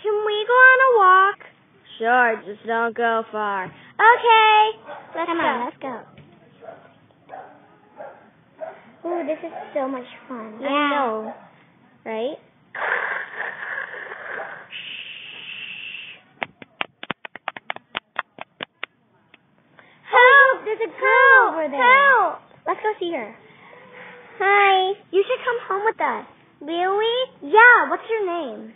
can we go on a walk? Sure, just don't go far. Okay, let's Come go. on, let's go. Ooh, this is so much fun. I know, right? Help! There's a girl over there. Help! Let's go see her. Hi. You should come home with us. Really? Yeah, what's your name?